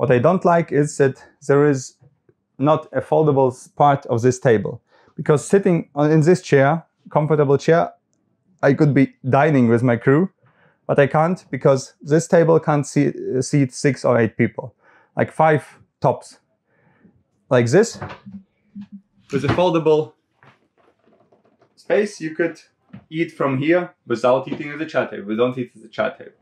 What I don't like is that there is not a foldable part of this table because sitting on, in this chair, comfortable chair, I could be dining with my crew, but I can't because this table can't seat, uh, seat six or eight people, like five tops, like this. With a foldable space, you could eat from here without eating at the chat table. We don't eat at the chat table.